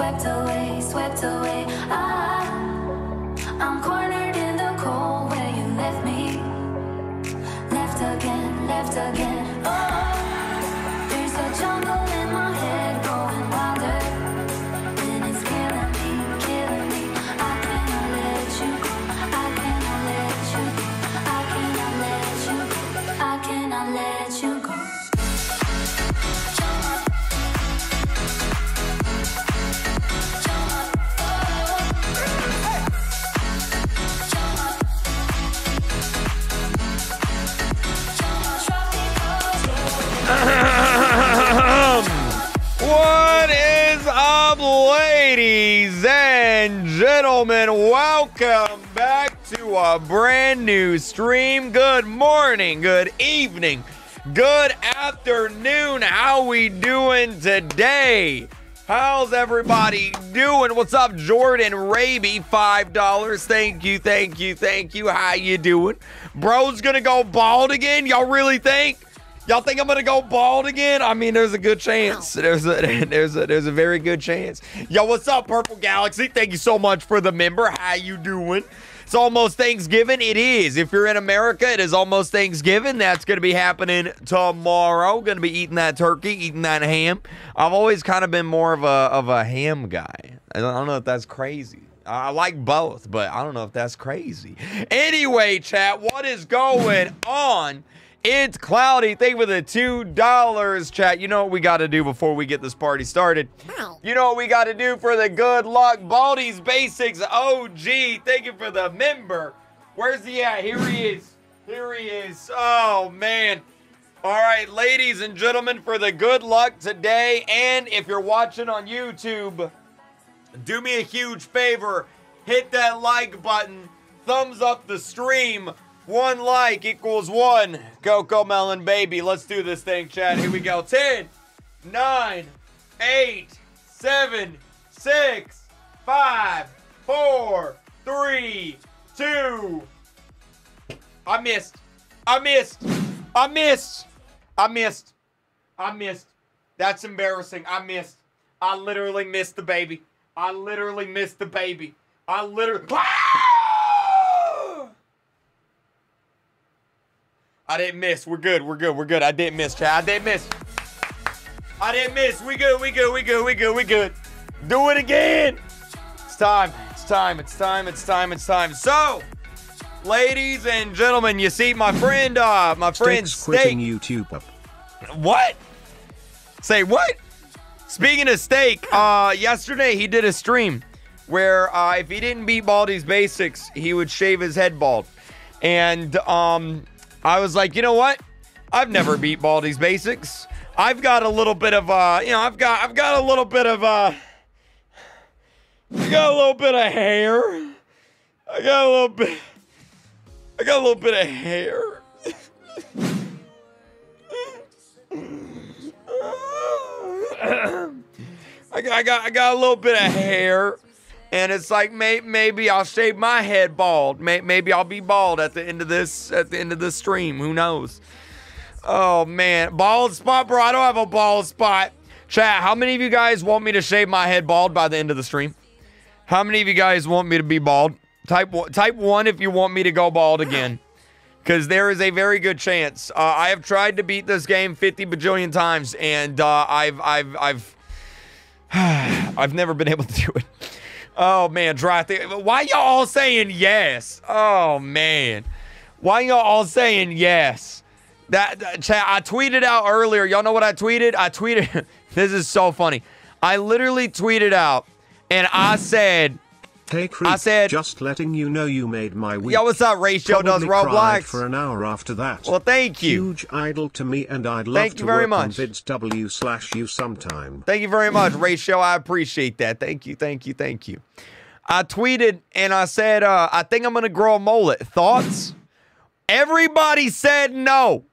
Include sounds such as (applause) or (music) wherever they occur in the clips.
swept away, swept away. Ah, I'm cornered in the cold where you left me. Left again, left again. Gentlemen? Welcome back to a brand new stream. Good morning, good evening, good afternoon. How we doing today? How's everybody doing? What's up, Jordan Raby? Five dollars. Thank you, thank you, thank you. How you doing? Bro's gonna go bald again. Y'all really think? Y'all think I'm gonna go bald again? I mean, there's a good chance. There's a (laughs) there's a there's a very good chance. Yo, what's up, Purple Galaxy? Thank you so much for the member. How you doing? It's almost Thanksgiving. It is. If you're in America, it is almost Thanksgiving. That's gonna be happening tomorrow. Gonna be eating that turkey, eating that ham. I've always kind of been more of a of a ham guy. I don't, know if that's crazy. I I like both, but I don't know if that's crazy. Anyway, chat, what is going (laughs) on? It's cloudy. Thank you for the two dollars, chat. You know what we got to do before we get this party started. You know what we got to do for the good luck Baldi's Basics OG. Thank you for the member. Where's he at? Here he is. Here he is. Oh man. All right, ladies and gentlemen, for the good luck today, and if you're watching on YouTube, do me a huge favor. Hit that like button. Thumbs up the stream. One like equals one. CoComelon Baby. Let's do this thing, Chad. Here we go. 10, 9, 8, 7, 6, 5, 4, 3, 2. I missed. I missed. I missed. I missed. I missed. That's embarrassing. I missed. I literally missed the baby. I literally missed the baby. I literally. Ah! I didn't miss. We're good. We're good. We're good. I didn't miss, Chad. I didn't miss. I didn't miss. We good. We good. We good. We good. We good. Do it again. It's time. It's time. It's time. It's time. It's time. So, ladies and gentlemen, you see my friend, uh, my friend quitting Steak. YouTube. What? Say what? Speaking of steak, uh, yesterday he did a stream where uh, if he didn't beat Baldi's basics, he would shave his head bald. And um, I was like, you know what? I've never beat Baldi's basics. I've got a little bit of uh, you know, I've got I've got a little bit of uh, I got a little bit of hair. I got a little bit. I got a little bit of hair. (coughs) I got, I got, I got a little bit of hair, and it's like may, maybe I'll shave my head bald. May, maybe I'll be bald at the end of this at the end of this stream. Who knows? Oh man, bald spot, bro. I don't have a bald spot. Chat. How many of you guys want me to shave my head bald by the end of the stream? How many of you guys want me to be bald? Type type one if you want me to go bald again (laughs) because there is a very good chance. Uh, I have tried to beat this game 50 bajillion times, and uh, I've I've I've (sighs) I've never been able to do it. Oh man, dry thing. Why y'all all saying yes? Oh man, why y'all all saying yes? That, that chat, I tweeted out earlier. Y'all know what I tweeted? I tweeted. (laughs) this is so funny. I literally tweeted out, and I said. Hey, Creep, I said- just letting you know you made my week. Yo, what's up? Ratio does Roblox. for an hour after that. Well, thank you. Huge idol to me, and I'd love Thank to you very work on much. vids W slash you sometime. Thank you very much, (clears throat) Ratio. I appreciate that. Thank you, thank you, thank you. I tweeted and I said, uh, I think I'm gonna grow a mullet. Thoughts? Everybody said no.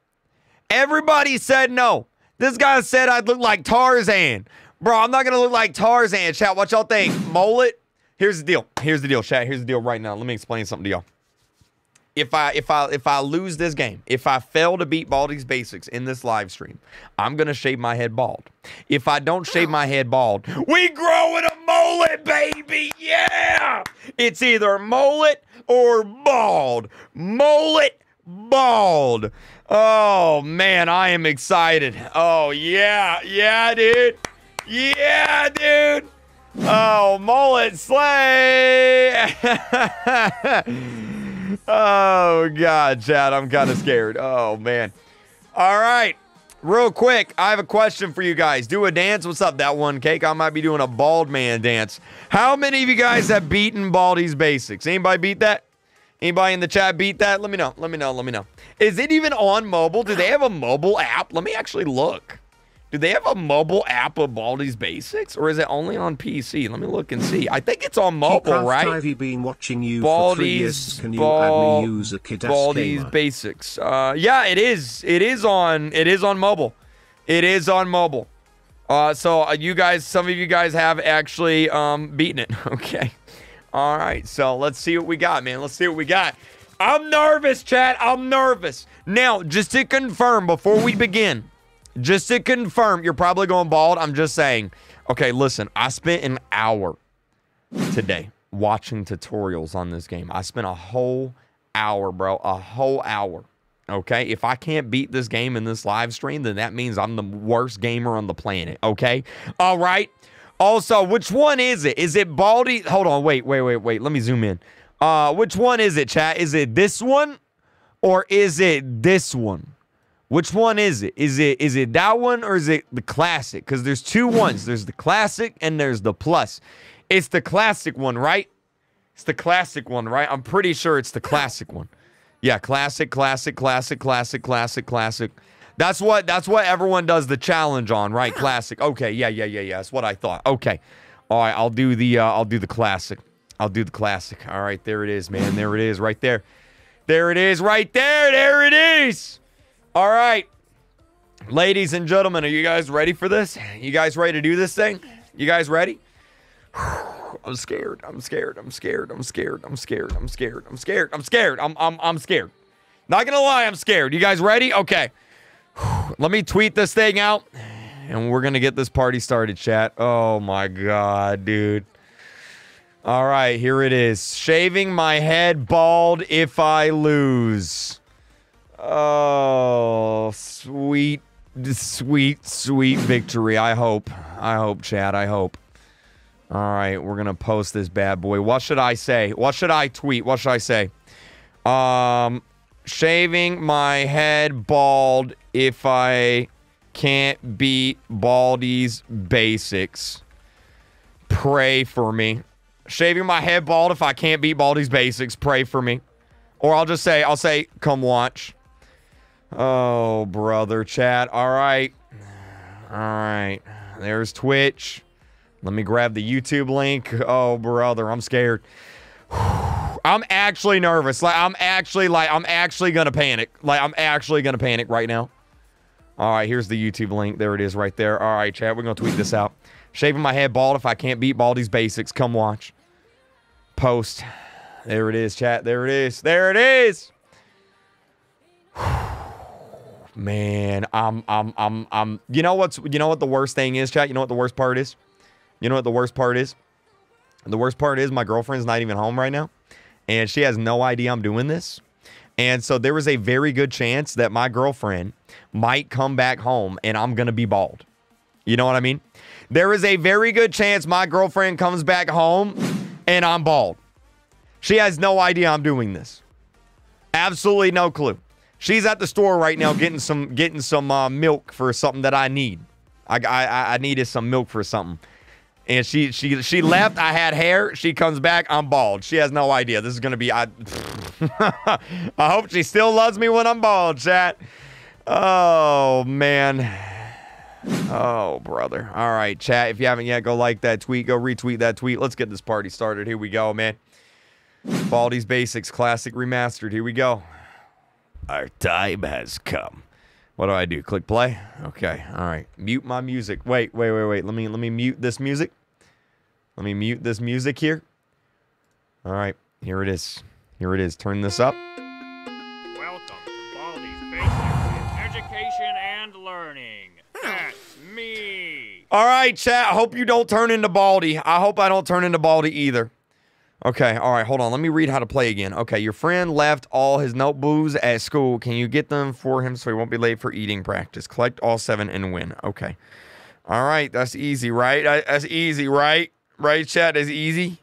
Everybody said no. This guy said I'd look like Tarzan. Bro, I'm not gonna look like Tarzan. Chat, what y'all think? Mullet? Here's the deal. Here's the deal, chat. Here's the deal right now. Let me explain something to y'all. if I if I if I lose this game, if I fail to beat Baldi's basics in this live stream, I'm gonna shave my head bald. If I don't shave my head bald, we growing a mullet, baby. Yeah, it's either mullet or bald. Mullet, bald. Oh man, I am excited. Oh yeah, yeah, dude. Yeah, dude. Oh, mullet slay. (laughs) oh, God, Chad, I'm kind of scared. Oh, man. All right. Real quick, I have a question for you guys. Do a dance. What's up, that one cake? I might be doing a bald man dance. How many of you guys have beaten Baldi's basics? Anybody beat that? Anybody in the chat beat that? Let me know. Let me know. Let me know. Is it even on mobile? Do they have a mobile app? Let me actually look. Do they have a mobile app of Baldi's Basics, or is it only on PC? Let me look and see. I think it's on mobile, Craft right? Ivy been watching you for three years. Can you Bal- add me use a kid Baldi's Basics. Uh, yeah, it is. It is on. It is on mobile. It is on mobile. Uh, so uh, you guys, some of you guys have actually um, beaten it. (laughs) Okay. All right. So let's see what we got, man. Let's see what we got. I'm nervous, chat. I'm nervous. Now, just to confirm before we begin, just to confirm, you're probably going bald. I'm just saying. Okay, listen. I spent an hour today watching tutorials on this game. I spent a whole hour, bro. A whole hour. Okay. If I can't beat this game in this live stream, then that means I'm the worst gamer on the planet. Okay. All right. Also, which one is it? Is it Baldi? Hold on. Wait, wait, wait, wait. Let me zoom in. Uh, which one is it, chat? Is it this one or is it this one? Which one is it? Is it is it that one or is it the classic? Because there's two ones. There's the classic and there's the plus. It's the classic one, right? It's the classic one, right? I'm pretty sure it's the classic one. Yeah, classic, classic, classic, classic, classic, classic. That's what that's what everyone does the challenge on, right? Classic. Okay, yeah, yeah, yeah, yeah. That's what I thought. Okay. All right, I'll do the uh, I'll do the classic. I'll do the classic. All right, there it is, man. There it is, right there. There it is, right there. There it is. All right. Ladies and gentlemen, are you guys ready for this? You guys ready to do this thing? You guys ready? I'm scared. I'm scared. I'm scared. I'm scared. I'm scared. I'm scared. I'm scared. I'm scared. I'm I'm I'm scared. Not gonna lie, I'm scared. You guys ready? Okay. Let me tweet this thing out, and we're gonna get this party started. Chat. Oh my god, dude. All right, here it is. Shaving my head bald if I lose. Oh, sweet, sweet, sweet victory. I hope. I hope, Chad. I hope. All right, we're gonna post this bad boy. What should I say? What should I tweet? What should I say? Um, shaving my head bald if I can't beat Baldi's basics. Pray for me. Shaving my head bald if I can't beat Baldi's basics. Pray for me. Or I'll just say, I'll say, come watch. Oh, brother, chat. All right. All right. There's Twitch. Let me grab the YouTube link. Oh, brother, I'm scared. (sighs) I'm actually nervous. Like I'm actually like I'm actually gonna panic. Like I'm actually gonna panic right now. All right, here's the YouTube link. There it is, right there. All right, chat. We're gonna tweet this out. Shaving my head bald if I can't beat Baldi's basics. Come watch. Post. There it is, chat. There it is. There it is. Man, I'm I'm I'm I'm you know what's you know what the worst thing is, chat? You know what the worst part is? You know what the worst part is? The worst part is my girlfriend's not even home right now, and she has no idea I'm doing this. And so there is a very good chance that my girlfriend might come back home and I'm to be bald. You know what I mean? There is a very good chance my girlfriend comes back home and I'm bald. She has no idea I'm doing this. Absolutely no clue. She's at the store right now getting some getting some uh, milk for something that I need. I, I I needed some milk for something. And she she she left. I had hair. She comes back. I'm bald. She has no idea. This is gonna be. I, (laughs) I hope she still loves me when I'm bald, chat. Oh man. Oh brother. All right, chat. If you haven't yet, go like that tweet. Go retweet that tweet. Let's get this party started. Here we go, man. Baldi's Basics Classic Remastered. Here we go. Our time has come. What do I do? Click play? Okay. All right. Mute my music. Wait, wait, wait, wait. Let me let me mute this music. Let me mute this music here. All right. Here it is. Here it is. Turn this up. Welcome to Baldi's Basics in Education and Learning. That's me. All right, chat. Hope you don't turn into Baldi. I hope I don't turn into Baldi either. Okay, all right, hold on. Let me read how to play again. Okay, your friend left all his notebooks at school. Can you get them for him so he won't be late for eating practice? Collect all seven and win. Okay. All right, that's easy, right? That's easy, right? Right, chat? That's easy.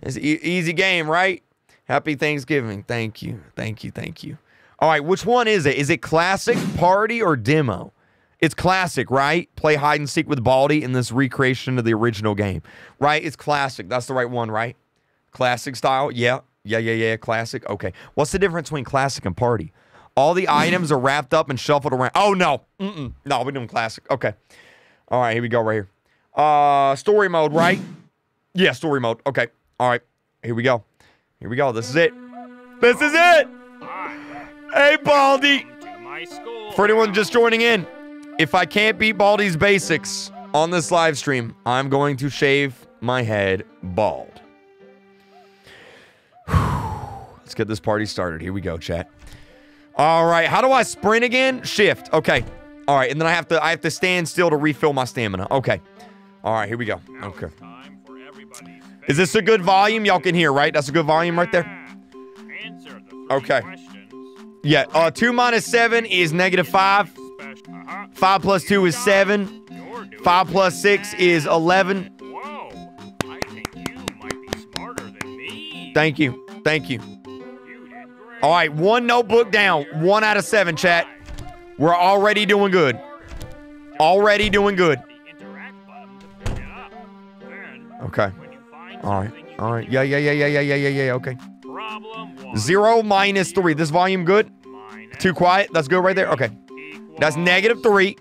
It's e- easy game, right? Happy Thanksgiving. Thank you. Thank you. Thank you. All right, which one is it? Is it classic, party, or demo? It's classic, right? Play hide and seek with Baldi in this recreation of the original game, right? It's classic. That's the right one, right? Classic style. Yeah. Yeah, yeah, yeah. Classic. Okay. What's the difference between classic and party? All the items are wrapped up and shuffled around. Oh, no. Mm-mm. No, we're doing classic. Okay. All right, here we go right here. Uh, story mode, right? Yeah, story mode. Okay. All right. Here we go. Here we go. This is it. This is it. Hey, Baldi. For anyone just joining in, if I can't beat Baldi's basics on this live stream, I'm going to shave my head bald. Let's get this party started. Here we go, chat. All right, how do I sprint again? Shift. Okay. All right, and then I have to I have to stand still to refill my stamina. Okay. All right, here we go. Okay. it's time for everybody's Is this a good volume? Y'all can hear, right? That's a good volume right there. favorite- Answer the three Okay. Yeah. Uh, two minus seven is negative five. Five plus two is seven. Five plus six is eleven. Whoa. I think you might be smarter than me. Thank you. Thank you. All right, one notebook down. One out of seven, chat. We're already doing good. Already doing good. Okay. All right. All right. Yeah, yeah, yeah, yeah, yeah, yeah, yeah, yeah. Okay. Zero minus three. This volume good? Too quiet? That's good right there? Okay. That's negative three.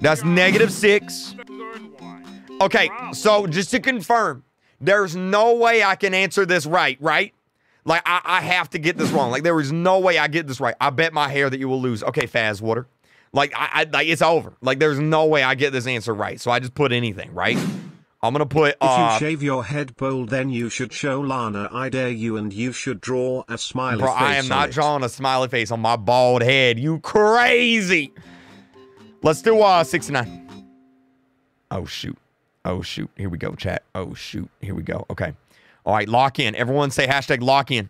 That's negative six. Okay, so just to confirm, there's no way I can answer this right, right? Like I, I have to get this wrong. Like there is no way I get this right. I bet my hair that you will lose. Okay, Faz Water. Like I, I like it's over. Like there's no way I get this answer right. So I just put anything, right? I'm gonna put If uh you shave your head bald, then you should show Lana I dare you, and you should draw a smiley bro, face. I am not it. drawing a smiley face on my bald head. You crazy. Let's do uh 69. Oh shoot. Oh shoot. Here we go, chat. Oh shoot. Here we go. Okay. All right, lock in. Everyone say hashtag lock in.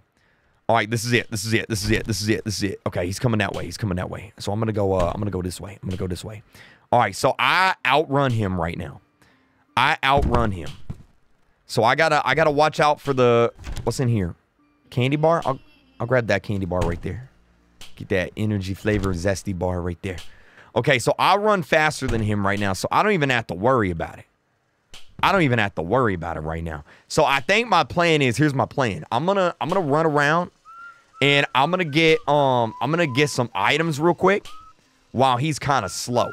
All right, this is it. This is it. This is it. This is it. This is it. Okay, he's coming that way. He's coming that way. So I'm gonna go. Uh, I'm gonna go this way. I'm gonna go this way. All right. So I outrun him right now. I outrun him. So I gotta. I gotta watch out for the. What's in here? Candy bar. I'll. I'll grab that candy bar right there. Get that energy flavor zesty bar right there. Okay, so I run faster than him right now, so I don't even have to worry about it. I don't even have to worry about it right now. So I think my plan is here's my plan. I'm gonna I'm gonna run around and I'm gonna get um I'm gonna get some items real quick while he's kind of slow.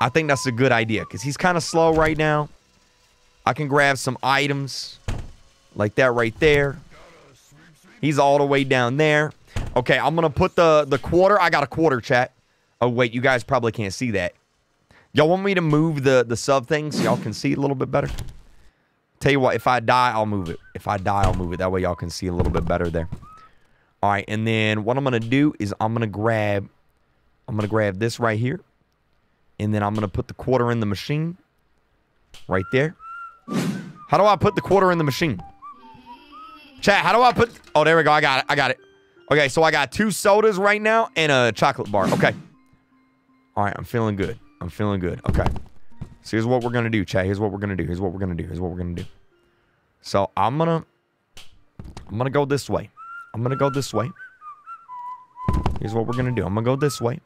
I think that's a good idea because he's kind of slow right now. I can grab some items like that right there. He's all the way down there. Okay, I'm gonna put the the quarter. I got a quarter chat. Oh wait, you guys probably can't see that. Y'all want me to move the the sub thing so y'all can see a little bit better? Tell you what, if I die, I'll move it. If I die, I'll move it. That way y'all can see a little bit better there. All right, and then what I'm gonna do is I'm gonna grab, I'm gonna grab this right here, and then I'm gonna put the quarter in the machine, right there. How do I put the quarter in the machine? Chat, how do I put? Oh, there we go. I got it. I got it. Okay, so I got two sodas right now and a chocolate bar. Okay. All right, I'm feeling good. I'm feeling good. Okay. So here's what we're gonna do, chat. Here's what we're gonna do. Here's what we're gonna do. Here's what we're gonna do. So I'm gonna, I'm gonna go this way. I'm gonna go this way. Here's what we're gonna do. I'm gonna go this way.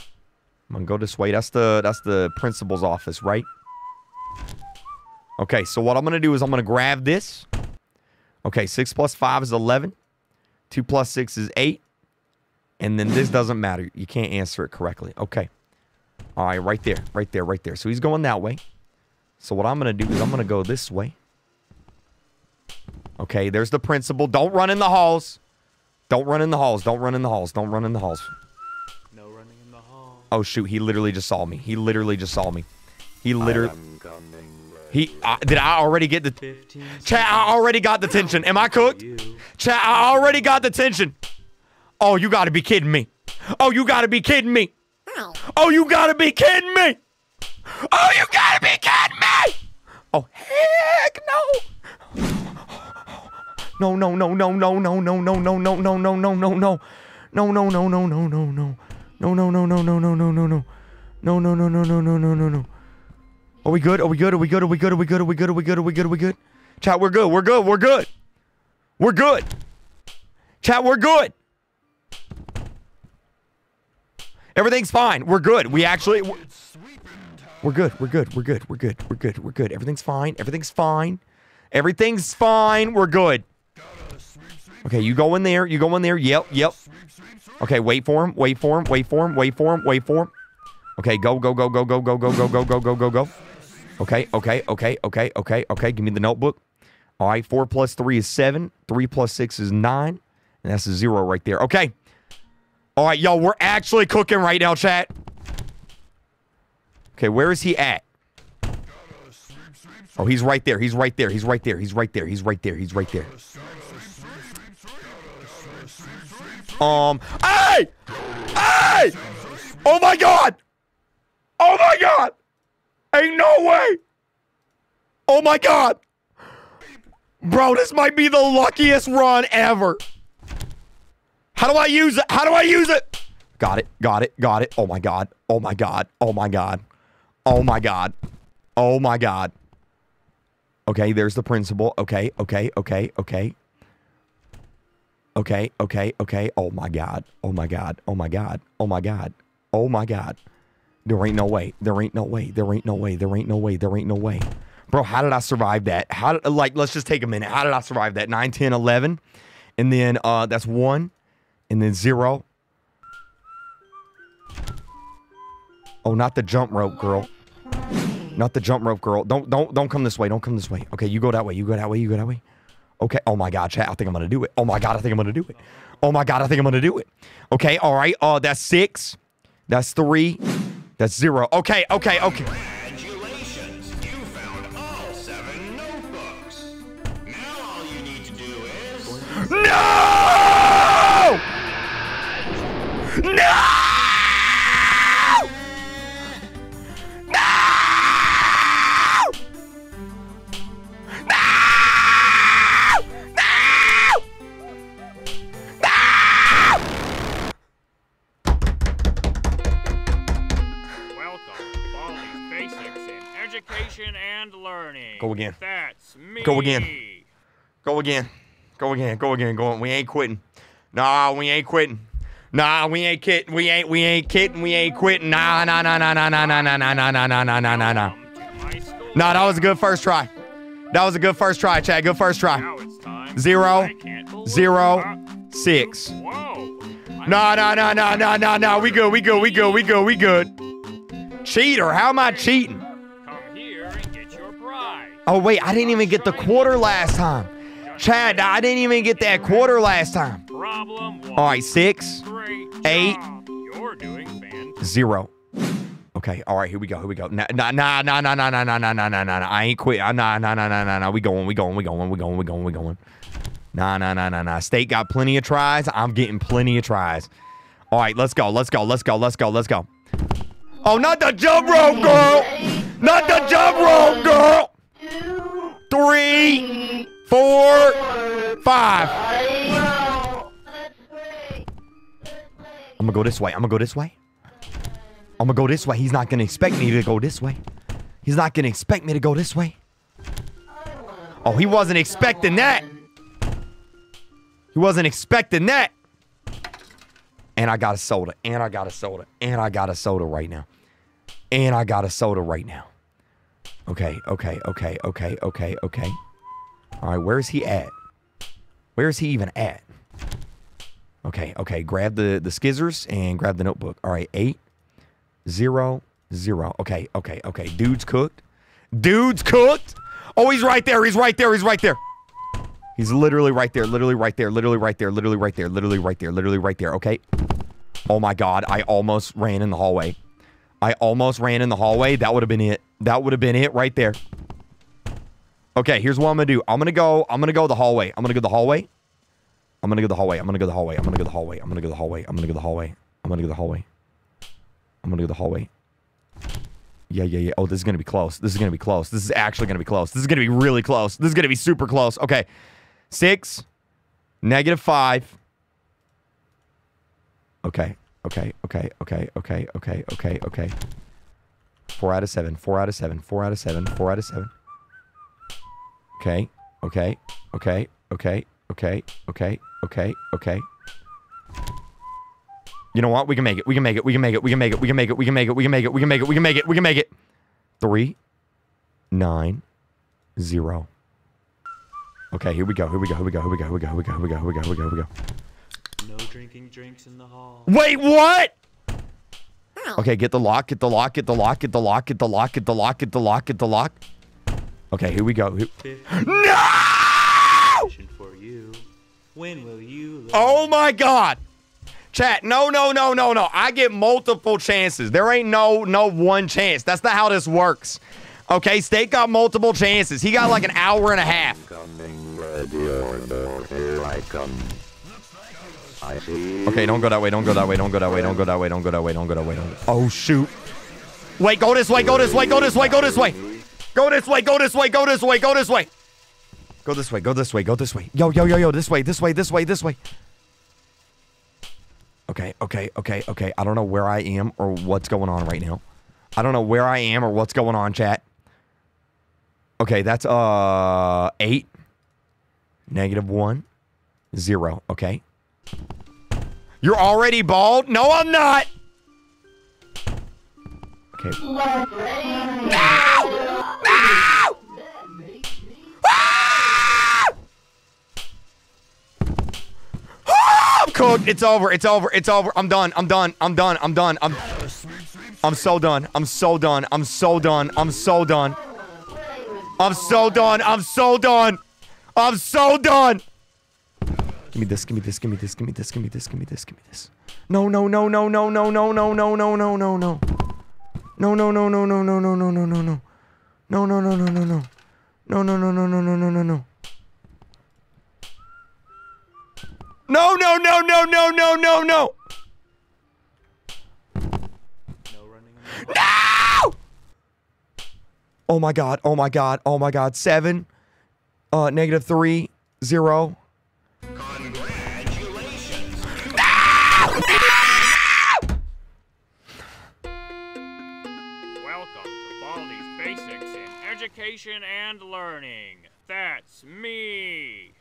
I'm gonna go this way. That's the that's the principal's office, right? Okay, so what I'm gonna do is I'm gonna grab this. Okay, six plus five is eleven. Two plus six is eight. And then this doesn't matter. You can't answer it correctly. Okay. All right, right there, right there, right there. So he's going that way. So what I'm gonna do is I'm gonna go this way. Okay, there's the principal. Don't run in the halls. Don't run in the halls. Don't run in the halls. Don't run in the halls. No running in the hall. Oh shoot, he literally just saw me. He literally just saw me. He literally He uh, did I already get the Chat, I already got the tension. Am I cooked? Chat, I already got the tension. Oh, you got to be kidding me. Oh, you gotta be kidding me. Oh, you gotta be kidding me. Oh, you gotta be kidding me. Oh, heck no. No, no, no, no, no, no, no, no, no, no, no, no, no, no, no. No, no, no, no, no, no, no. No, no, no, no, no, no, no, no, no. No, no, no, no, no, no, no, no, no. Are we good? Are we good? Are we good? Are we good? Are we good? Are we good? Are we good? Are we good? Are we good? Chat, we're good. We're good. We're good. We're good. Chat, we're good. Everything's fine. We're good. We actually we're, good. We're good. We're good. We're good. We're good. We're good. Everything's fine. Everything's fine. Everything's fine. We're good. Okay, you go in there. You go in there. Yep. Yep. Okay, wait for him. Wait for him. Wait for him. Wait for him. Wait for him. Okay, go, go, go, go, go, go, go, go, go, go, go, go, go. Okay, okay, okay, okay, okay, okay. Give me the notebook. All right, four plus three is seven. Three plus six is nine. And that's a zero right there. Okay. All right, y'all, we're actually cooking right now, chat. Okay, where is he at? Oh, he's right there. He's right there. He's right there. He's right there. He's right there. He's right there. Um, hey! Hey! Oh my god! Oh my god! Ain't no way! Oh my god! Bro, this might be the luckiest run ever. How do I use it? How do I use it? Got it. Got it. Got it. Oh my god. Oh my god. Oh my god. Oh my god. Oh my god. Okay, there's the principal. Okay, okay, okay, okay. Okay, okay, okay. Oh my god. Oh my god. Oh my god. Oh my god. Oh my god. There ain't no way. There ain't no way. There ain't no way. There ain't no way. There ain't no way. Bro, how did I survive that? How like let's just take a minute. How did I survive that? 9 10 11 and then uh that's 1 and then 0. Oh, not the jump rope, girl. Not the jump rope, girl. Don't don't don't come this way. Don't come this way. Okay, you go that way. You go that way. You go that way. Okay. Oh my god, chat. I think I'm gonna do it. Oh my god, I think I'm gonna do it. Oh my god, I think I'm gonna do it. Okay, all right. Uh that's six. That's three. That's zero. Okay, okay, okay. And Learning. Go again. That's me. Go again. Go again. Go again. Go again. Go on. We ain't quitting. Nah, we ain't quitting. Nah, we ain't kidding. We ain't. We ain't kidding. We ain't quitting. Nah, nah, nah, nah, nah, nah, nah, nah, nah, nah, nah, nah, nah, nah, nah, nah. Welcome to my school. Nah, that was a good first try. That was a good first try, Chad. Good first try. Now it's time. Zero, I can't believe zero, six. No, no, no, no, no, no, no. We good. We good. We good. We good. We good. Cheater. How am I cheating? Oh wait, I didn't even get the quarter last time. Chad, I didn't even get that quarter last time. All right, six, eight. zero. Okay, all right, here we go. Here we go. Nah, nah, nah, nah, nah, nah, nah, nah, nah, nah, nah, nah. I ain't quit. Nah, nah, nah, nah, nah, nah. We going. We going. We going. We going. We going. We going. Nah, nah, nah, nah, nah. State got plenty of tries. I'm getting plenty of tries. All right, let's go. Let's go. Let's go. Let's go. Let's go. Oh, not the jump rope, girl. Not the jump rope, girl. Three, four, five. I'm gonna go this way. I'm gonna go this way. I'm gonna go this way. He's not gonna expect me to go this way. He's not gonna expect me to go this way. Oh, he wasn't expecting that. He wasn't expecting that. And I got a soda. And I got a soda. And I got a soda right now. And I got a soda right now. Okay, okay, okay, okay, okay, okay. All right, where's he at? Where's he even at? Okay, okay. Grab the the skizzers and grab the notebook. All right, eight, zero, zero. Okay, okay, okay. Dude's cooked. Dude's cooked. Oh, he's right there. He's right there. He's right there. He's literally right there. Literally right there. Literally right there. Literally right there. Literally right there. Literally right there. Okay. Oh my God! I almost ran in the hallway. I almost ran in the hallway. That would have been it. That would have been it right there. Okay, here's what I'm gonna do. I'm gonna go. I'm gonna go the hallway. I'm gonna go the hallway. I'm gonna go the hallway. I'm gonna go the hallway. I'm gonna go the hallway. I'm gonna go the hallway. I'm gonna go the hallway. I'm gonna go the hallway. I'm gonna go the hallway. Yeah, yeah, yeah. Oh, this is gonna be close. This is gonna be close. This is actually gonna be close. This is gonna be really close. This is gonna be super close. Okay. Six, negative five. Okay, okay, okay, okay, okay, okay, okay, okay. Four out of seven. Four out of seven. Four out of seven. Four out of seven. Okay, okay, okay, okay, okay, okay, okay, okay. You know what? We can make it. We can make it. We can make it. We can make it. We can make it. We can make it. We can make it. We can make it. We can make it. We can make it. Three, nine, zero. Okay, here we go. Here we go. Here we go. Here we go. Here we go. Here we go. Here we go. Here we go. We go. Here we go. No drinking drinks in the hall. Wait, what? Okay, get the lock. Get the lock. Get the lock. Get the lock. Get the lock. Get the lock. Get the lock. Get the lock. Okay, here we go. No! For you. When will you? Oh my god. Chat, no, no, no, no, no. I get multiple chances. There ain't no no one chance. That's not how this works. Okay, State got multiple chances. He got like an hour and a half. Okay, don't go that way. Don't go that way. Don't go that way. Don't go that way. Don't go that way. Don't go that way. Don't. Oh shoot. Wait, go this way. Go this way. Go this way. Go this way. Go this way. Go this way. Go this way. Go this way. Go this way. Go this way. Go this way. Yo, yo, yo, yo. This way. This way. This way. This way. Okay. Okay. Okay. Okay. I don't know where I am or what's going on right now. I don't know where I am or what's going on, chat. Okay, that's uh eight. Negative one. Zero. Okay. You're already bald? No, I'm not. Okay. No! No! Ah! Ah, I'm cooked. It's over. It's over. It's over. I'm done. I'm done. I'm done. I'm done. I'm I'm so done. I'm so done. I'm so done. I'm so done. I'm so done. I'm so done. I'm so done. Give me this. Give me this. Give me this. Give me this. Give me this. Give me this. Give me this. No, no, no, no, no, no, no, no, no, no, no, no, no. No, no, no, no, no, no, no, no, no, no, no. No, no, no, no, no, no. No, no, no, no, no, no, no, no, no. No, no, no, no, no, no, no, no. No! Oh my god, oh my god, oh my god. Seven, uh, negative three, zero. Congratulations! Education and Learning. That's me.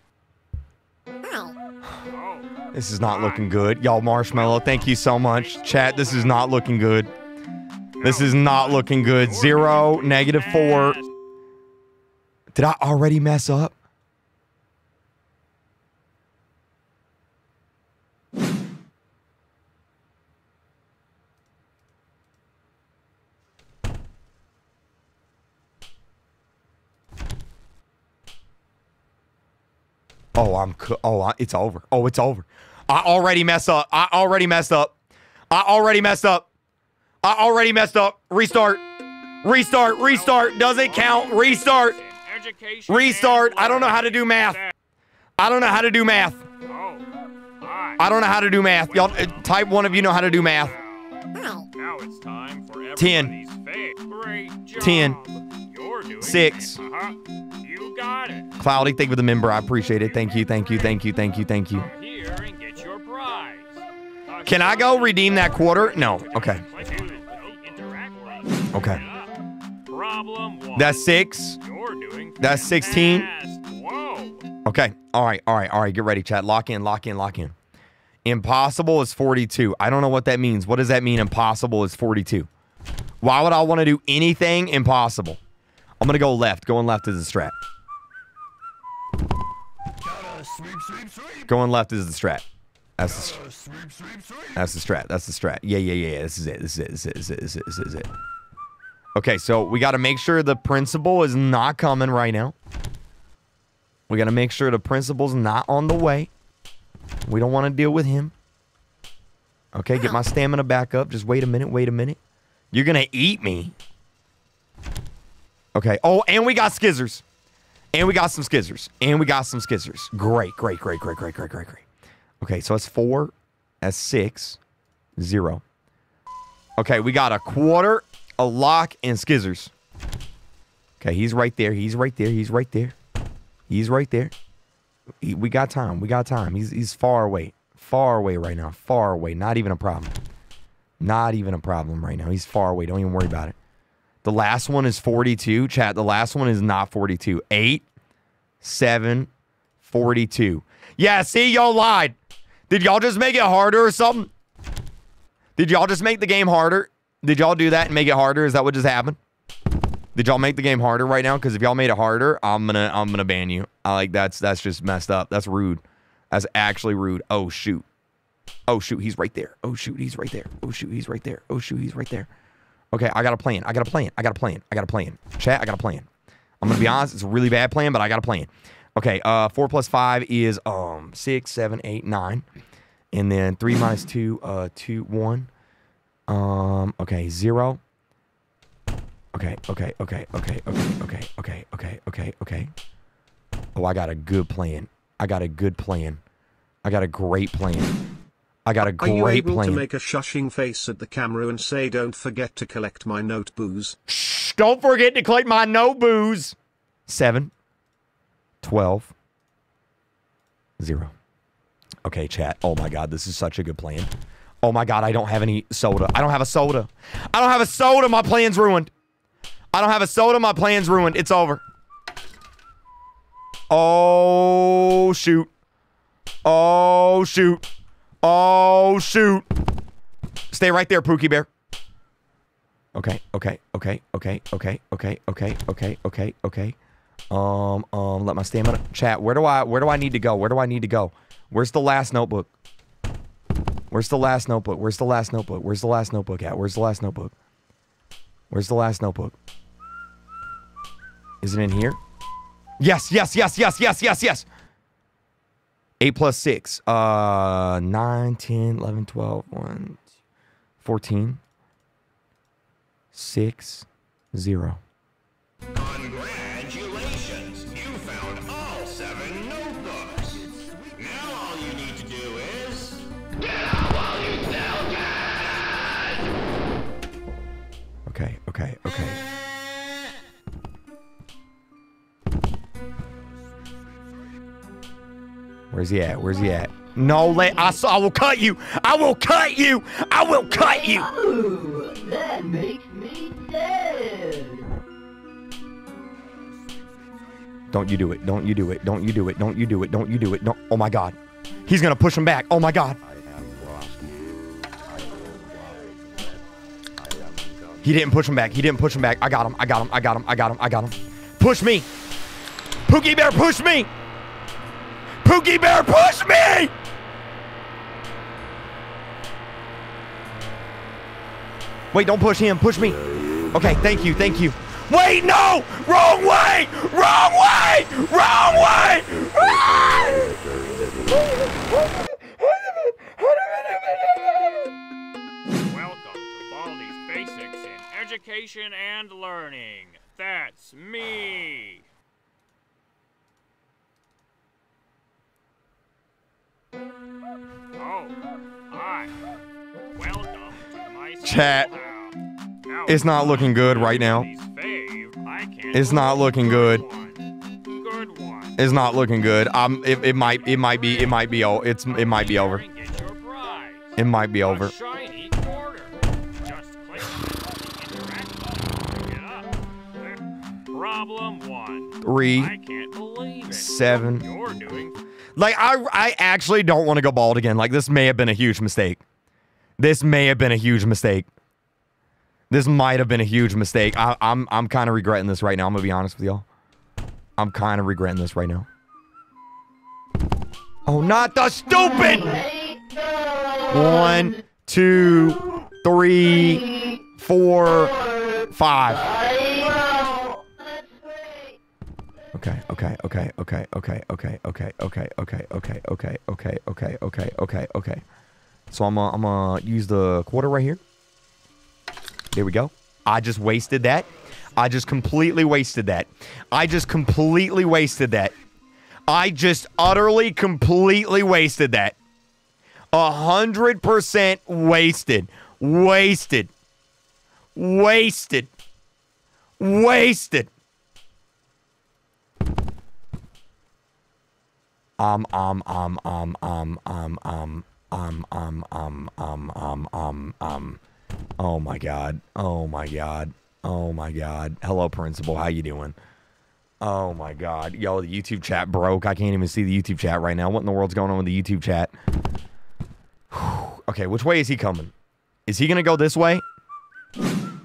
Oh, This is not looking good. Y'all, Marshmallow, thank you so much. Chat, this is not looking good. This is not looking good. Zero, negative four. Did I already mess up? Oh, I'm. Oh, I- it's over. Oh, it's over. I already messed up. I already messed up. I already messed up. I already messed up. Restart. Restart. Restart. Doesn't count. Restart. Restart. I don't know how to do math. I don't know how to do math. Oh. I don't know how to do math. Y'all, uh, type one of you know how to do math. Now it's time for Ten. Great job. Ten. You're doing Six. Uh-huh. You got it. Cloudy, thank you for the member. I appreciate it. Thank you. Thank you. Thank you. Thank you. Thank you. Come here and get your prize. A Can I go redeem that quarter? No. Okay. Okay. Problem one. That's six. You're doing That's 16. Whoa. Okay. All right. All right. All right. Get ready, chat. Lock in. Lock in. Lock in. Impossible is 42. I don't know what that means. What does that mean? Impossible is 42. Why would I want to do anything impossible? I'm going to go left. Going left is the strat. Going left is the strat. That's the, strat. that's the strat. That's the strat. Yeah, yeah, yeah. This is it. This is it. This is it. This is it. This is it. This is it. Okay, so we got to make sure the principal is not coming right now. We got to make sure the principal's not on the way. We don't want to deal with him. Okay, get my stamina back up. Just wait a minute. Wait a minute. You're going to eat me. Okay. Oh, and we got skizzers. And we got some skizzers. And we got some skizzers. Great, great, great, great, great, great, great, great. Okay, so that's four. That's six. zero. Okay, we got a quarter, a lock, and skizzers. Okay, he's right there. He's right there. He's right there. He's right there. He- we got time. We got time. He's he's far away. Far away right now. Far away. Not even a problem. Not even a problem right now. He's far away. Don't even worry about it. The last one is 42. Chat, the last one is not 42. 8, 7, 42. Yeah, see, y'all lied. Did y'all just make it harder or something? Did y'all just make the game harder? Did y'all do that and make it harder? Is that what just happened? Did y'all make the game harder right now? Because if y'all made it harder, I'm gonna I'm gonna ban you. I like that's that's just messed up. That's rude. That's actually rude. Oh shoot. Oh shoot, he's right there. Oh shoot, he's right there. Oh shoot, he's right there. Oh shoot, he's right there. Okay, I got a plan. I got a plan. I got a plan. I got a plan. Chat, I got a plan. I'm gonna be honest, it's a really bad plan, but I got a plan. Okay, uh four plus five is um six, seven, eight, nine. And then three minus two, uh two, one. Um, okay, zero. Okay, okay, okay, okay, okay, okay, okay, okay, okay, okay. Oh, I got a good plan. I got a good plan. I got a great plan. I got a great plan. Are you able plan. to make a shushing face at the camera and say don't forget to collect my note booze? Shh, don't forget to collect my no booze. Seven, 12, zero. Okay, chat. Oh my God, this is such a good plan. Oh my God, I don't have any soda. I don't have a soda. I don't have a soda. My plan's ruined. I don't have a soda. My plan's ruined. It's over. Oh, shoot. Oh, shoot. Oh, shoot. Stay right there, Pookie Bear. Okay, okay, okay, okay, okay, okay, okay, okay, okay, okay. Um, um, let my stamina chat. Where do I where do I need to go? Where do I need to go? Where's the last notebook? Where's the last notebook? Where's the last notebook? Where's the last notebook at? Where's the last notebook? Where's the last notebook? Is it in here? Yes, yes, yes, yes, yes, yes, yes. 8 plus 6. Uh 9, 10, 11, 12, 1, 14. 6, 0. Congratulations! You found all seven notebooks. Now all you need to do is Get out while you still can! Okay, okay, okay. Where's he at? Where's he at? No, let I, saw- I will cut you. I will cut you. I will cut you. That makes me sad. Don't you do it. Don't you do it. Don't you do it. Don't you do it. Don't you do it. Don't. Oh my God. He's gonna push him back. Oh my God. He didn't push him back. He didn't push him back. I got him. I got him. I got him. I got him. I got him. Push me. Pookie Bear, push me. Pookie Bear, push me. Wait, don't push him. Push me. Okay, thank you. Thank you. Wait, no! Wrong way! Wrong way! Wrong way! Welcome to Baldi's Basics in Education and Learning. That's me. Chat it's not looking good right now. It's not looking good. It's not looking good. Um, it, it might, it might be, it might be, oh, it's, it might be over. It might be over. (sighs) Three, seven, like, I, I actually don't want to go bald again. Like, this may have been a huge mistake. This may have been a huge mistake. This might have been a huge mistake. I, I'm, I'm kind of regretting this right now. I'm gonna be honest with y'all. I'm kind of regretting this right now. Oh, not the stupid! One, two, three, four, five. Okay, okay, okay, okay, okay, okay, okay, okay, okay, okay, okay, okay, okay, okay, okay, okay. So I'm gonna I'm gonna use the quarter right here. There we go. I just wasted that. I just completely wasted that. I just completely wasted that. I just utterly completely wasted that. A hundred percent wasted. Wasted. Wasted. Wasted. Um, um, um, um, um, um, um, um, um, um, um, um, um, um. Oh my god. Oh my god. Oh my god. Hello, principal. How you doing? Oh my god. Yo, the YouTube chat broke. I can't even see the YouTube chat right now. What in the world's going on with the YouTube chat? okay, which way is he coming? Is he gonna go this way?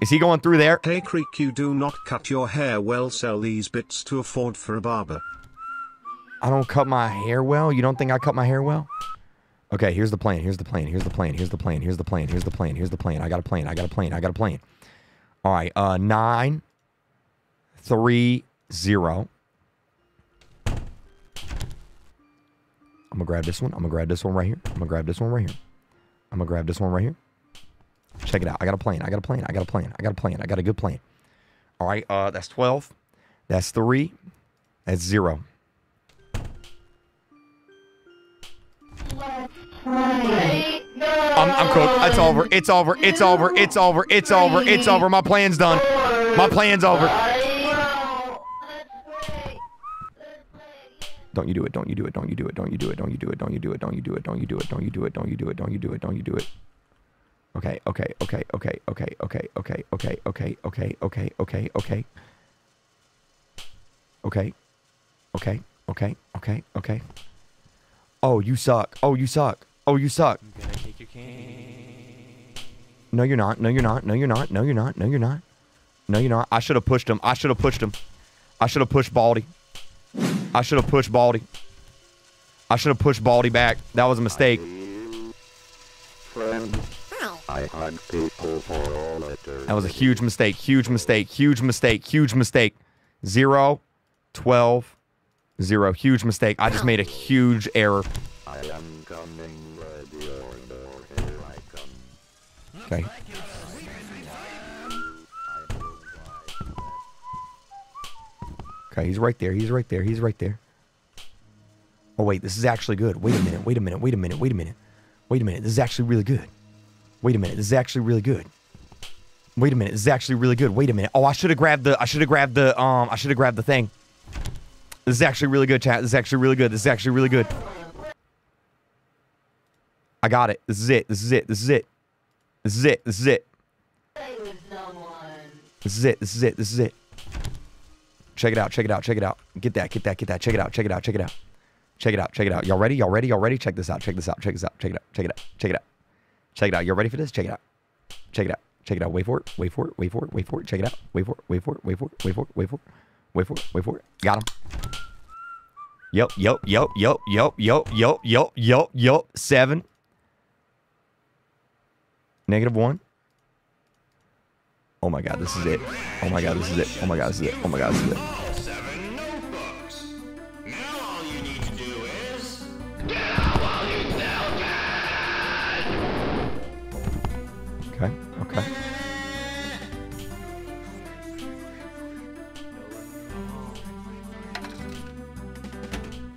Is he going through there? Hey Kreek, you do not cut your hair well. Sell these bits to afford for a barber. I don't cut my hair well. You don't think I cut my hair well? Okay, here's the plan. Here's the plan. Here's the plan. Here's the plan. Here's the plan. Here's the plan. Here's the plan. I got a plan. I got a plan. I got a plan. All right. Uh, nine, three, zero. I'm gonna grab this one. I'm gonna grab this one right here. I'm gonna grab this one right here. I'm gonna grab this one right here. Check it out. I got a plan. I got a plan. I got a plan. I got a plan. I got a good plan. All right. Uh, that's twelve. That's three. That's zero. I'm, I'm cooked. It's over. It's over. It's over. It's over. It's over. It's over. My plan's done. My plan's over. Don't you do it. Don't you do it. Don't you do it. Don't you do it. Don't you do it. Don't you do it. Don't you do it. Don't you do it. Don't you do it. Don't you do it. Don't you do it. Don't you do it. Okay. Okay. Okay. Okay. Okay. Okay. Okay. Okay. Okay. Okay. Okay. Okay. Okay. Okay. Okay. Okay. Okay. Okay. Oh, you suck. Oh, you suck. Oh, you suck. I'm gonna take your cane. No, you're not. No, you're not. No, you're not. No, you're not. No, you're not. No, you're not. I should have pushed him. I should have pushed him. I should have pushed Baldi. I should have pushed Baldi. I should have pushed Baldi back. That was a mistake. Friend, I hug people for all eternity. That was a huge mistake. Huge mistake. Huge mistake. Huge mistake. Zero, 12, zero. Huge mistake. I just made a huge error. I am coming, Okay, he's right there. He's right there. He's right there. Oh, wait. This is actually good. Wait a minute. Wait a minute. Wait a minute. Wait a minute. Wait a minute. This is actually really good. Wait a minute. This is actually really good. Wait a minute. This is actually really good. Wait a minute. Oh, I should have grabbed the I should have grabbed the um I should have grabbed the thing. This is actually really good, chat. This is actually really good. This is actually really good. I got it. This is it. This is it. This is it. This is it. This is it. This is it. This is it. This is it. Check it out. Check it out. Check it out. Get that. Get that. Get that. Check it out. Check it out. Check it out. Check it out. Check it out. Y'all ready? Y'all ready? Y'all ready? Check this out. Check this out. Check this out. Check it out. Check it out. Check it out. Check it out. Y'all ready for this? Check it out. Check it out. Check it out. Wait for it. Wait for it. Wait for it. Wait for it. Check it out. Wait for it. Wait for it. Wait for it. Wait for it. Wait for it. Wait for it. Wait for it. Got him. Yup. Yup. Yup. Yup. Yup. Yup. Yup. Yup. Yup. Yup. Seven. Negative one. Oh my god, this is it. Oh my god, this is it. Oh my god, this is it. Oh my god, this is it.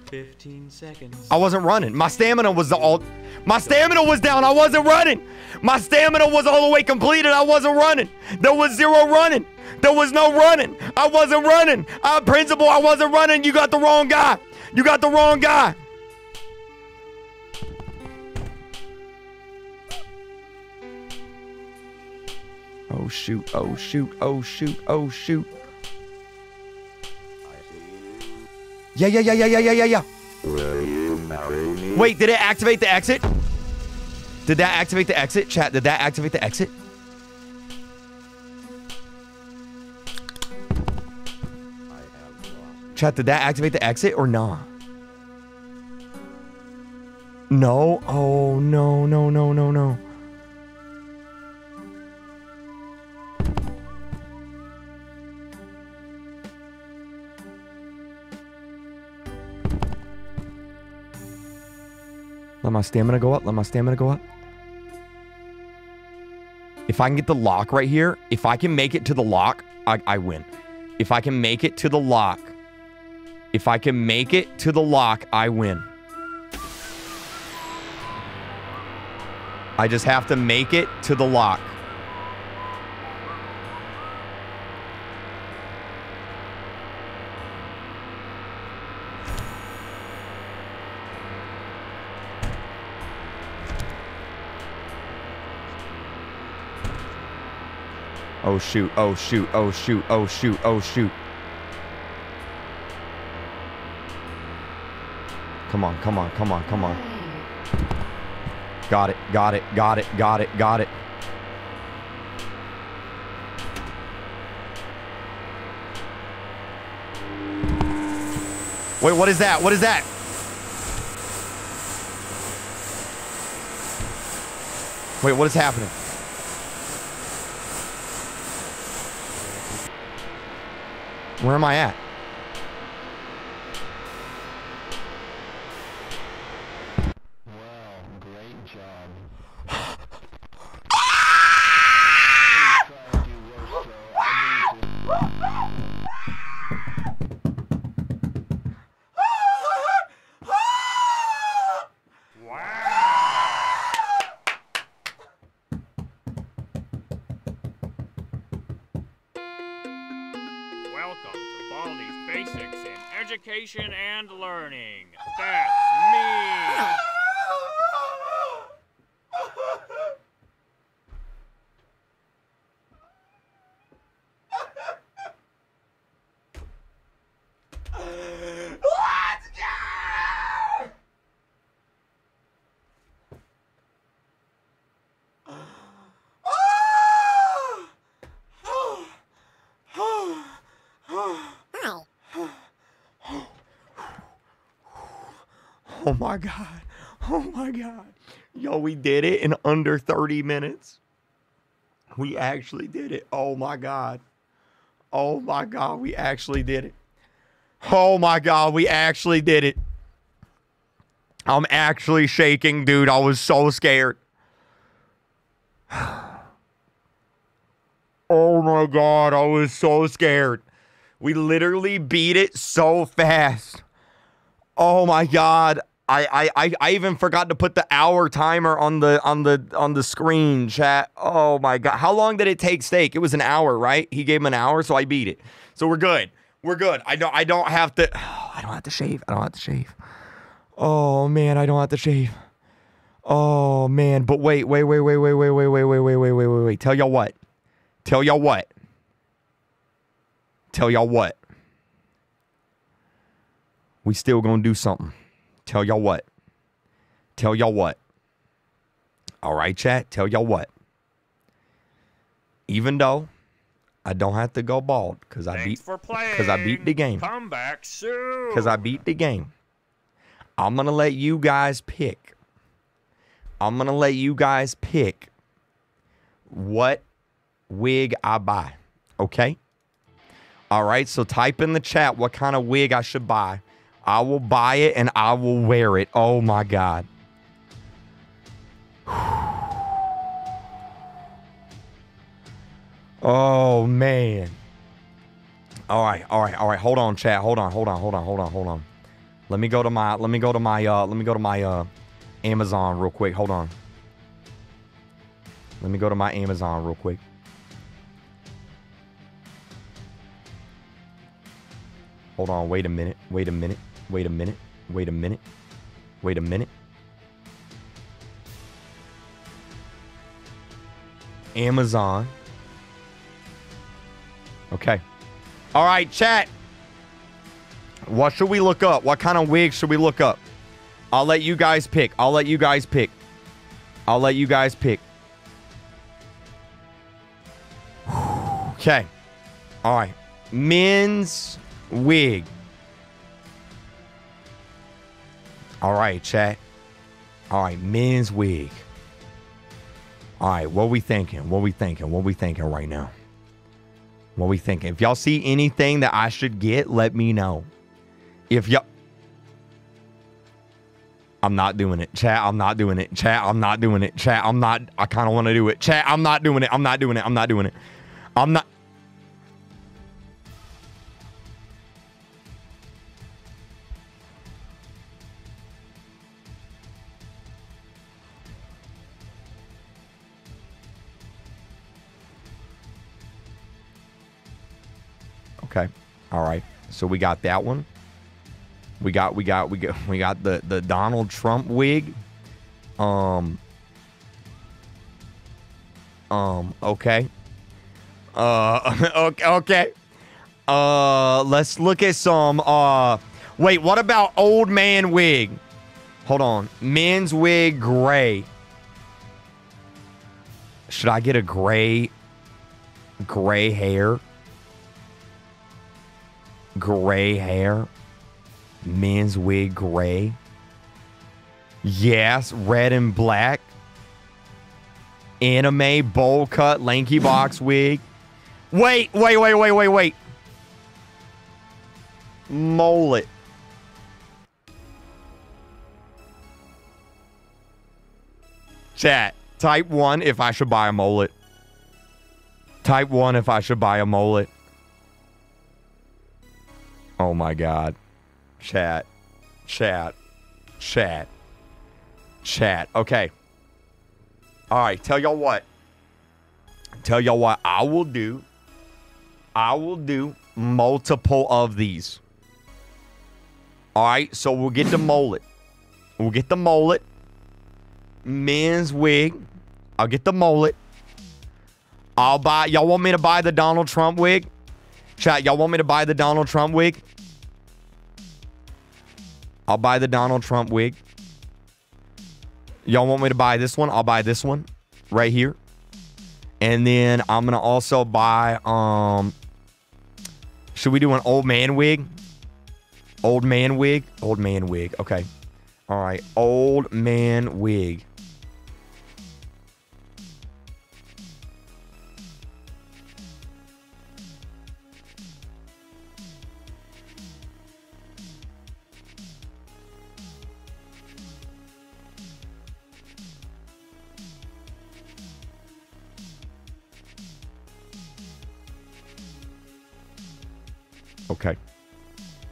15 seconds. I wasn't running. My stamina was all... My stamina was down. I wasn't running. My stamina was all the way completed. I wasn't running. There was zero running. There was no running. I wasn't running. I principal, I wasn't running. You got the wrong guy. You got the wrong guy. Oh shoot, oh shoot, oh shoot, oh shoot. Yeah, yeah, yeah, yeah, yeah, yeah, yeah, yeah. Wait, did it activate the exit? Did that activate the exit? Chat, did that activate the exit? Chat, did that activate the exit or nah? No. Oh, no, no, no, no, no. Let my stamina go up. Let my stamina go up. If I can get the lock right here, if I can make it to the lock, I, I win. If I can make it to the lock, if I can make it to the lock, I win. I just have to make it to the lock. Oh shoot, oh shoot, oh shoot, oh shoot, oh shoot. Come on, come on, come on, come on. Got it, got it, got it, got it, got it. Wait, what is that? What is that? Wait, what is happening? Where am I at? Station Oh my God. Oh my God. Yo, we did it in under 30 minutes. We actually did it. Oh my God. Oh my God. We actually did it. Oh my God. We actually did it. I'm actually shaking, dude. I was so scared. (sighs) Oh my God. I was so scared. We literally beat it so fast. Oh my god. I, I, I, even forgot to put the hour timer on the on the on the screen chat. Oh my god. How long did it take steak? It was an hour, right? He gave him an hour, so I beat it. So we're good. We're good. I don't I don't have to I don't have to shave. I don't have to shave. Oh man, I don't have to shave. Oh man, but wait, wait, wait, wait, wait, wait, wait, wait, wait, wait, wait, wait, wait, wait. Tell y'all what. Tell y'all what. Tell y'all what. We still gonna do something. Tell y'all what. Tell y'all what. All right, chat. Tell y'all what. Even though I don't have to go bald because I beat because I beat the game. Come back soon. Because I beat the game. I'm gonna let you guys pick. I'm gonna let you guys pick what wig I buy. Okay? All right, so type in the chat what kind of wig I should buy. I will buy it and I will wear it. Oh my God. (sighs) Oh man. All right, all right, all right. Hold on, chat. Hold on, hold on, hold on, hold on, hold on. Let me go to my let me go to my uh let me go to my uh Amazon real quick. Hold on. Let me go to my Amazon real quick. Hold on, wait a minute. Wait a minute. Wait a minute. Wait a minute. Wait a minute. Amazon. Okay. All right, chat. What should we look up? What kind of wig should we look up? I'll let you guys pick. I'll let you guys pick. I'll let you guys pick. (sighs) Okay. All right. Men's wig. All right, chat. All right, men's wig. All right, what we thinking? What we thinking? What we thinking right now? What we thinking? If y'all see anything that I should get, let me know. If y'all I'm not doing it. Chat, I'm not doing it. Chat, I'm not doing it. Chat, I'm not I kind of want to do it. Chat, I'm not doing it. I'm not doing it. I'm not doing it. I'm not Okay. All right. So we got that one. We got we got we got (laughs) we got the the Donald Trump wig. Um um okay. Uh (laughs) okay. Uh let's look at some uh wait, what about old man wig? Hold on. Men's wig gray. Should I get a gray gray hair? Gray hair. Men's wig gray. Yes, red and black. Anime bowl cut LankyBox (laughs) wig. Wait, wait, wait, wait, wait, wait. Mullet. Chat. Type 1 if I should buy a mullet. Type 1 if I should buy a mullet. Oh my god. Chat. Chat. Chat. Chat. Okay. All right. Tell y'all what. Tell y'all what I will do. I will do multiple of these. All right. So we'll get the mullet. We'll get the mullet. Men's wig. I'll get the mullet. I'll buy. Y'all want me to buy the Donald Trump wig? Chat, y'all want me to buy the Donald Trump wig? I'll buy the Donald Trump wig. Y'all want me to buy this one? I'll buy this one right here. And then I'm going to also buy um Should we do an old man wig? Old man wig? Old man wig. Okay. All right. Old man wig.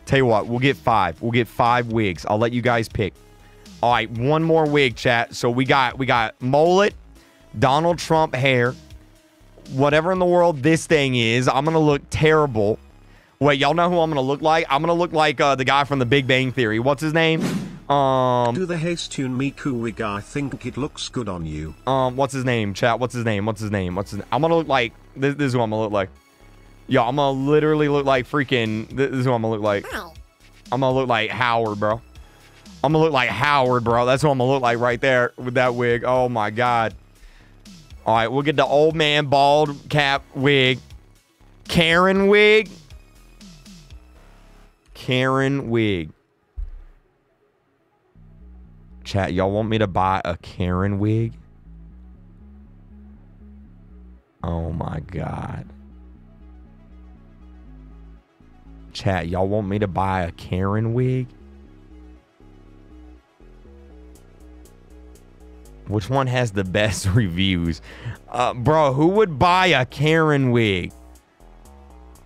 Tell you what, we'll get five. We'll get five wigs. I'll let you guys pick. All right, one more wig, chat. So we got we got mullet, Donald Trump hair, whatever in the world this thing is. I'm gonna look terrible. Wait, y'all know who I'm gonna look like? I'm gonna look like uh, the guy from The Big Bang Theory. What's his name? Um, Do the Hatsune Miku wig. I think it looks good on you. um, what's his name? Chat. What's his name? What's his name? What's his? I'm gonna look like this. This is who I'm gonna look like. Yo, I'm gonna literally look like freaking. This is what I'm gonna look like. I'm gonna look like Howard, bro. I'm gonna look like Howard, bro. That's what I'm gonna look like right there with that wig. Oh my god. All right, we'll get the old man bald cap wig. Karen wig. Karen wig. Chat, y'all want me to buy a Karen wig? Oh my god. Chat, y'all want me to buy a Karen wig? Which one has the best (laughs) reviews? Uh, bro, who would buy a Karen wig?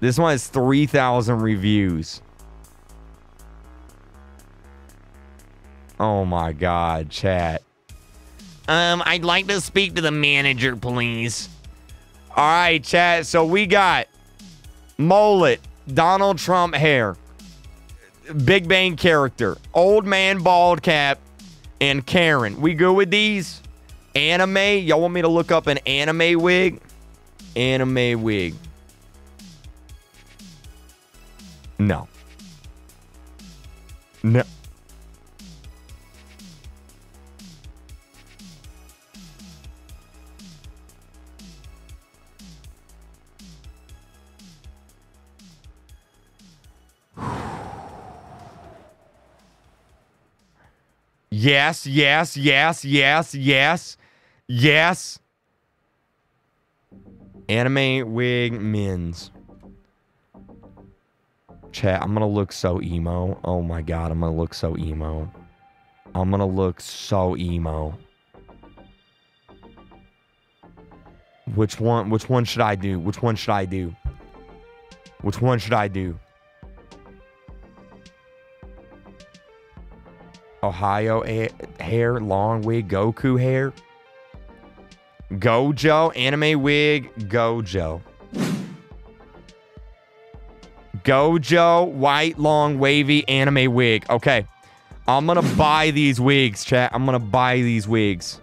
This one has 3,000 reviews. Oh my god, chat. Um, I'd like to speak to the manager, please. All right, chat. So we got mullet, Donald Trump hair, Big Bang character, old man bald cap, and Karen. We go with these? Anime? Y'all want me to look up an anime wig? Anime wig. No. No. Yes, yes, yes, yes, yes, yes. Anime wig men's. Chat, I'm gonna look so emo. Oh my god, I'm gonna look so emo. I'm gonna look so emo. Which one which one should I do? Which one should I do? Which one should I do? Ohio hair, long wig, Goku hair. Gojo, anime wig, Gojo. Gojo white long wavy anime wig. Okay. I'm gonna (laughs) buy these wigs, chat. I'm gonna buy these wigs.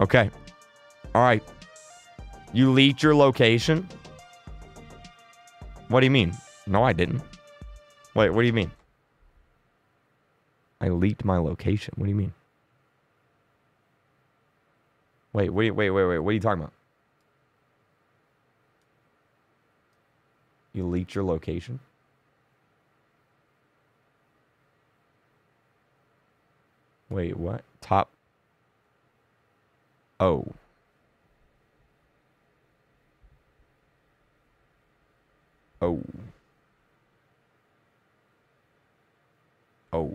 Okay. All right. You leaked your location? What do you mean? No, I didn't. Wait, what do you mean? I leaked my location. What do you mean? Wait, wait, wait, wait, wait. What are you talking about? You leaked your location? Wait, what? Top. Oh. Oh. Oh.